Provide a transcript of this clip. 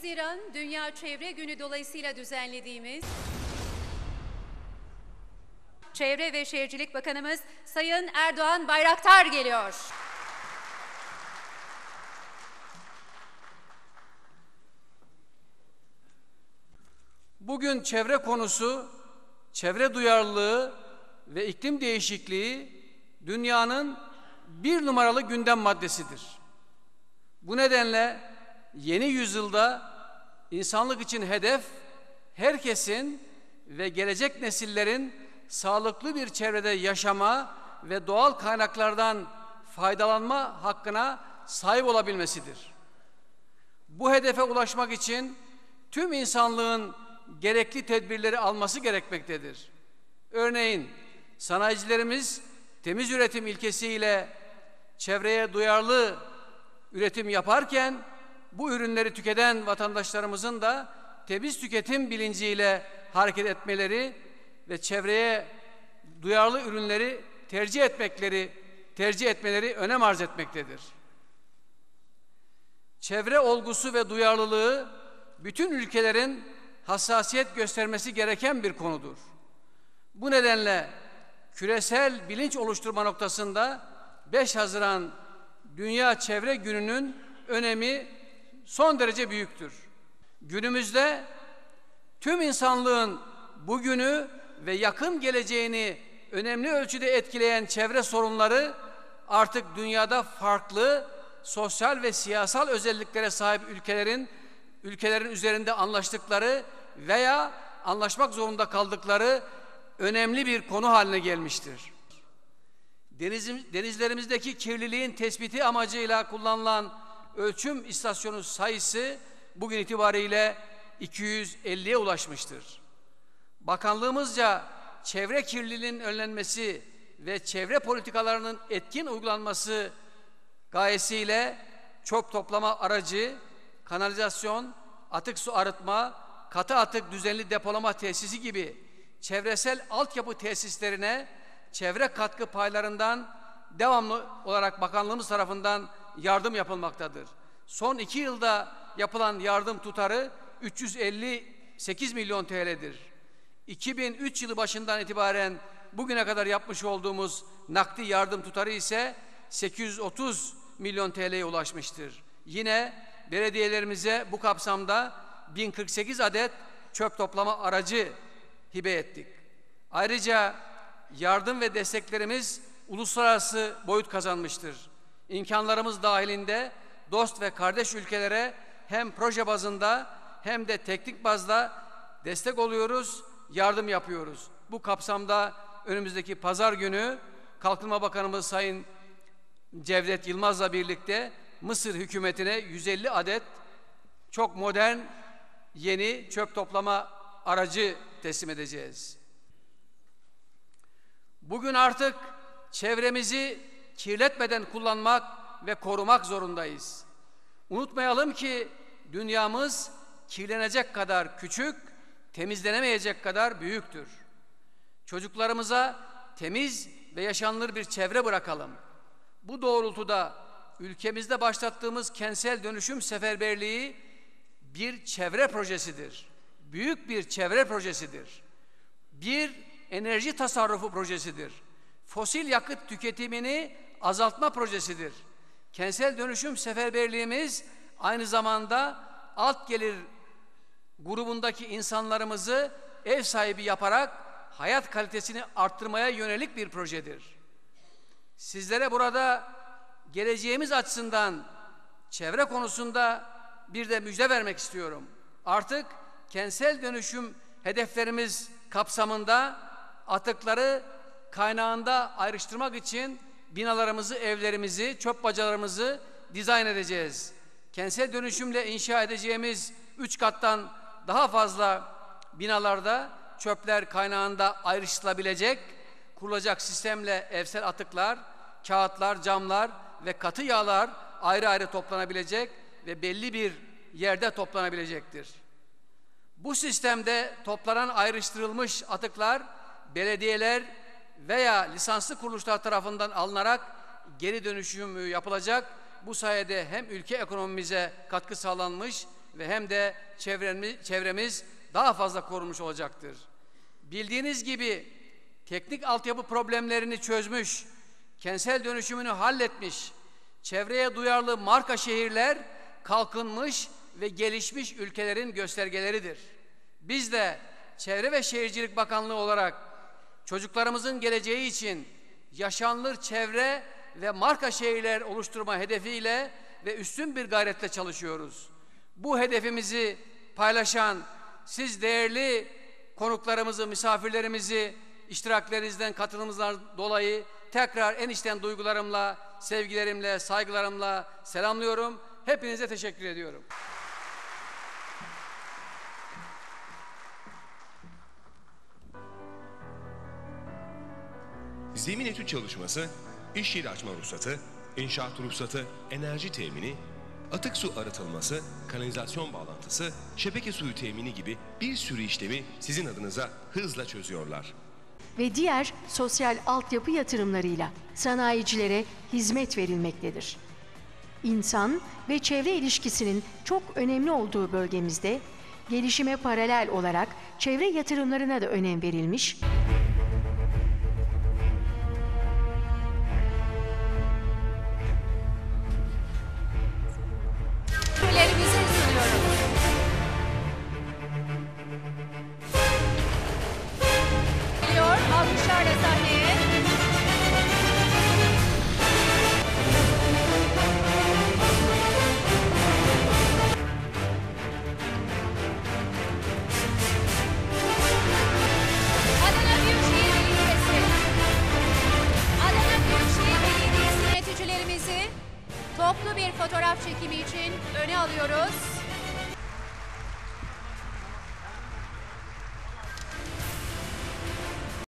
Haziran Dünya Çevre Günü dolayısıyla düzenlediğimiz Çevre ve Şehircilik Bakanımız Sayın Erdoğan Bayraktar geliyor. Bugün çevre konusu, çevre duyarlılığı ve iklim değişikliği dünyanın bir numaralı gündem maddesidir. Bu nedenle yeni yüzyılda insanlık için hedef herkesin ve gelecek nesillerin sağlıklı bir çevrede yaşama ve doğal kaynaklardan faydalanma hakkına sahip olabilmesidir. Bu hedefe ulaşmak için tüm insanlığın gerekli tedbirleri alması gerekmektedir. Örneğin sanayicilerimiz temiz üretim ilkesiyle çevreye duyarlı üretim yaparken bu ürünleri tüketen vatandaşlarımızın da temiz tüketim bilinciyle hareket etmeleri ve çevreye duyarlı ürünleri tercih etmekleri tercih etmeleri önem arz etmektedir. Çevre olgusu ve duyarlılığı bütün ülkelerin hassasiyet göstermesi gereken bir konudur. Bu nedenle küresel bilinç oluşturma noktasında 5 Haziran Dünya Çevre Günü'nün önemi son derece büyüktür. Günümüzde tüm insanlığın bugünü ve yakın geleceğini önemli ölçüde etkileyen çevre sorunları artık dünyada farklı sosyal ve siyasal özelliklere sahip ülkelerin ülkelerin üzerinde anlaştıkları veya anlaşmak zorunda kaldıkları önemli bir konu haline gelmiştir. Denizim, denizlerimizdeki kirliliğin tespiti amacıyla kullanılan ölçüm istasyonu sayısı bugün itibariyle 250'ye ulaşmıştır. Bakanlığımızca çevre kirliliğinin önlenmesi ve çevre politikalarının etkin uygulanması gayesiyle çöp toplama aracı, kanalizasyon, atık su arıtma, katı atık düzenli depolama tesisi gibi çevresel altyapı tesislerine çevre katkı paylarından devamlı olarak bakanlığımız tarafından yardım yapılmaktadır. Son iki yılda yapılan yardım tutarı 358 milyon TL'dir. 2003 yılı başından itibaren bugüne kadar yapmış olduğumuz nakdi yardım tutarı ise 830 milyon TL'ye ulaşmıştır. Yine belediyelerimize bu kapsamda 1048 adet çöp toplama aracı hibe ettik. Ayrıca yardım ve desteklerimiz uluslararası boyut kazanmıştır. İmkanlarımız dahilinde dost ve kardeş ülkelere hem proje bazında hem de teknik bazda destek oluyoruz, yardım yapıyoruz. Bu kapsamda önümüzdeki pazar günü Kalkınma Bakanımız Sayın Cevdet Yılmaz'la birlikte Mısır hükümetine 150 adet çok modern yeni çöp toplama aracı teslim edeceğiz. Bugün artık çevremizi kirletmeden kullanmak ve korumak zorundayız. Unutmayalım ki dünyamız kirlenecek kadar küçük, temizlenemeyecek kadar büyüktür. Çocuklarımıza temiz ve yaşanılır bir çevre bırakalım. Bu doğrultuda ülkemizde başlattığımız kentsel dönüşüm seferberliği bir çevre projesidir. Büyük bir çevre projesidir. Bir enerji tasarrufu projesidir. Fosil yakıt tüketimini azaltma projesidir. Kentsel dönüşüm seferberliğimiz aynı zamanda alt gelir grubundaki insanlarımızı ev sahibi yaparak hayat kalitesini arttırmaya yönelik bir projedir. Sizlere burada geleceğimiz açısından çevre konusunda bir de müjde vermek istiyorum. Artık kentsel dönüşüm hedeflerimiz kapsamında atıkları kaynağında ayrıştırmak için binalarımızı, evlerimizi, çöp bacalarımızı dizayn edeceğiz. Kentsel dönüşümle inşa edeceğimiz üç kattan daha fazla binalarda çöpler kaynağında ayrıştırılabilecek, kurulacak sistemle evsel atıklar, kağıtlar, camlar ve katı yağlar ayrı ayrı toplanabilecek ve belli bir yerde toplanabilecektir. Bu sistemde toplanan ayrıştırılmış atıklar belediyeler veya lisanslı kuruluşlar tarafından alınarak geri dönüşümü yapılacak. Bu sayede hem ülke ekonomimize katkı sağlanmış ve hem de çevremiz, çevremiz daha fazla korunmuş olacaktır. Bildiğiniz gibi teknik altyapı problemlerini çözmüş, kentsel dönüşümünü halletmiş, çevreye duyarlı marka şehirler kalkınmış ve gelişmiş ülkelerin göstergeleridir. Biz de Çevre ve Şehircilik Bakanlığı olarak çocuklarımızın geleceği için yaşanılır çevre ve marka şehirler oluşturma hedefiyle ve üstün bir gayretle çalışıyoruz. Bu hedefimizi paylaşan siz değerli konuklarımızı, misafirlerimizi iştiraklerinizden, katılımınızdan dolayı tekrar en içten duygularımla, sevgilerimle, saygılarımla selamlıyorum. Hepinize teşekkür ediyorum. Zemin etüt çalışması, iş yeri açma ruhsatı, inşaat ruhsatı, enerji temini, atık su arıtılması, kanalizasyon bağlantısı, şebeke suyu temini gibi bir sürü işlemi sizin adınıza hızla çözüyorlar. ve diğer sosyal altyapı yatırımlarıyla sanayicilere hizmet verilmektedir. İnsan ve çevre ilişkisinin çok önemli olduğu bölgemizde gelişime paralel olarak çevre yatırımlarına da önem verilmiş Çekimi için öne alıyoruz.